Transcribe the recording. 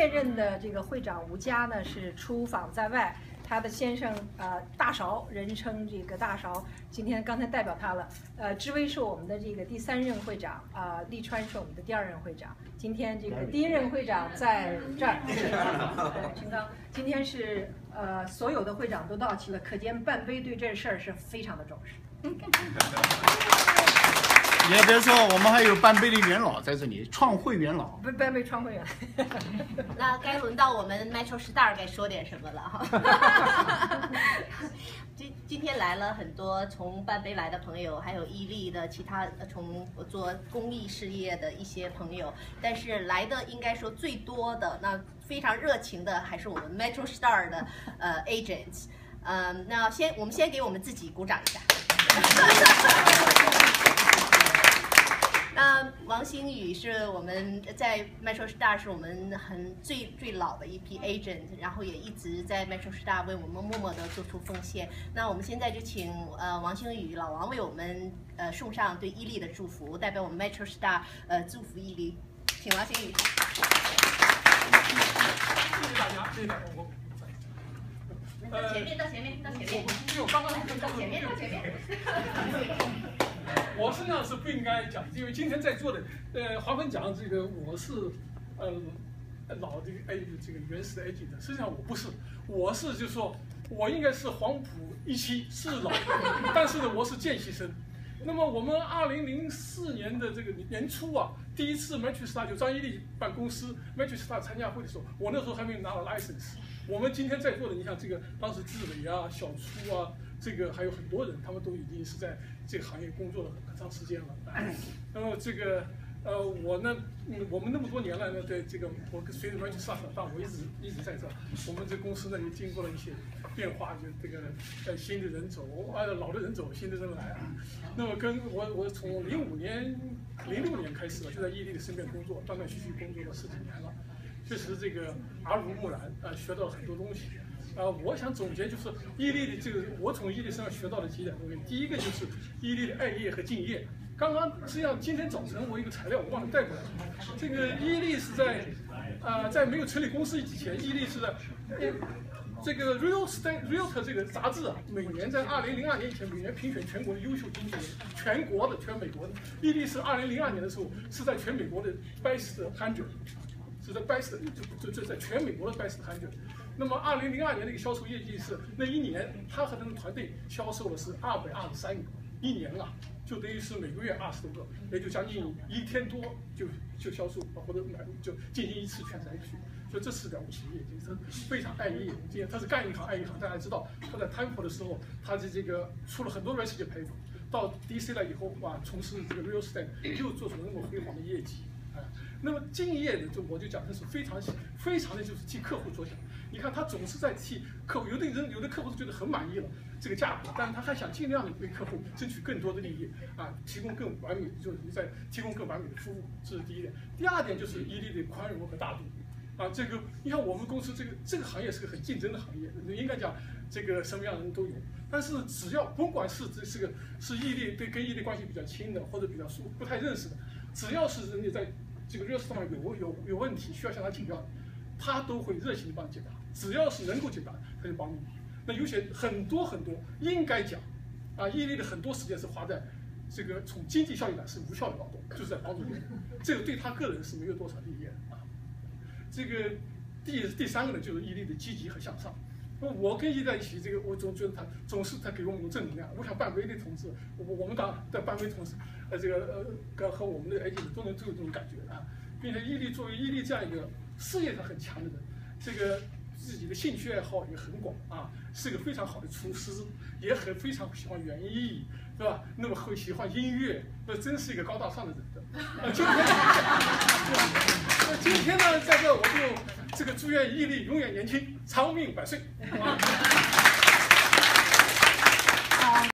现任的这个会长吴佳呢是出访在外，他的先生呃大勺，人称这个大勺，今天刚才代表他了。呃，知威是我们的这个第三任会长，啊，利川是我们的第二任会长。今天这个第一任会长在这儿，对，秦刚，今天是呃所有的会长都到齐了，可见半杯对这事儿是非常的重视。也别说，我们还有半杯的元老在这里，创会元老。不，半杯创会员。那该轮到我们 Metro Star 该说点什么了哈。今今天来了很多从半杯来的朋友，还有伊利的其他从做公益事业的一些朋友，但是来的应该说最多的，那非常热情的还是我们 Metro Star 的呃 agents。嗯，那先我们先给我们自己鼓掌一下。那王星宇是我们在 Metro Star 是我们很最最老的一批 agent，然后也一直在 Metro Star 为我们默默的做出奉献。那我们现在就请呃王星宇老王为我们呃送上对伊利的祝福，代表我们 Metro Star 呃祝福伊利，请王星宇。谢谢大家，谢谢大家。我到前面，到前面，到前面。因为我刚刚到前面，到前面。我实际上是不应该讲，因为今天在座的，呃，华芬讲这个我是，呃，老的 A 这个原始的 A 级的，实际上我不是，我是就是说我应该是黄埔一期是老，但是呢我是见习生。那么我们二零零四年的这个年初啊，第一次 Metro Star 就张一力办公司 Metro Star 参加会的时候，我那时候还没有拿到 license。我们今天在座的，你像这个当时志伟啊、小初啊，这个还有很多人，他们都已经是在这个行业工作了很长时间了。那么这个呃，我呢，我们那么多年来呢，在这个我随着 Metro Star 长大，我一直一直在这。我们这公司呢也经过了一些变化，就这个呃新的人走，啊老的人走，新的人来啊。那么跟我我从零五年、零六年开始，就在伊利的身边工作，断断续续工作了十几年了。确实这个耳濡目染啊，学到了很多东西啊。我想总结就是伊利的这个，我从伊利身上学到的几点东西。第一个就是伊利的爱业和敬业。刚刚实际上今天早晨我一个材料我忘了带过来，这个伊利是在啊在没有成立公司以前，伊利是在这个 Real Estate Realtor 这个杂志啊，每年在二零零二年以前每年评选全国的优秀经纪人，全国的全美国的。伊利是二零零二年的时候是在全美国的 Best Hundred。是在 Best 就就就在全美国的 Best Hundred。那么二零零二年的一个销售业绩是那一年他和他的团队销售的是二百二十三个，一年啊就等于是每个月二十多个，也就将近一天多就就销售或者买就进行一次全筛选，所以这是了不起的业绩，他非常爱业。绩他是干一行爱一行，大家知道他在 Temple 的时候，他的这个出了很多 research paper，到 DC 了以后哇，从事这个 real estate 又做出了那么辉煌的业绩。那么敬业的，就我就讲的是非常非常的就是替客户着想。你看他总是在替客户，有的人有的客户是觉得很满意了这个价格，但是他还想尽量的为客户争取更多的利益啊，提供更完美，就是在提供更完美的服务，这是第一点。第二点就是伊利的宽容和大度啊，这个你看我们公司这个这个行业是个很竞争的行业，应该讲这个什么样的人都有。但是只要甭管是这是个是伊利对跟伊利关系比较亲的，或者比较熟不太认识的，只要是人家在。这个热市上有有有问题需要向他请教，他都会热心的帮你解答。只要是能够解答，他就帮你。那有些很多很多应该讲，啊，伊利的很多时间是花在这个从经济效益来是无效的劳动，就是在帮助别人。这个对他个人是没有多少利益的啊。这个第第三个呢，就是伊利的积极和向上。我跟伊在一起，这个我总觉得他总是他给我们正能量。我想办威的同志，我我们党在办威同志，呃，这个呃，和我们的 A 级都能都有这种感觉啊。并且伊利作为伊利这样一个事业上很强的人，这个自己的兴趣爱好也很广啊，是个非常好的厨师，也很非常喜欢园艺，是吧？那么会喜欢音乐，那真是一个高大上的人。那今天呢，在这我就这个祝愿毅力永远年轻，长命百岁。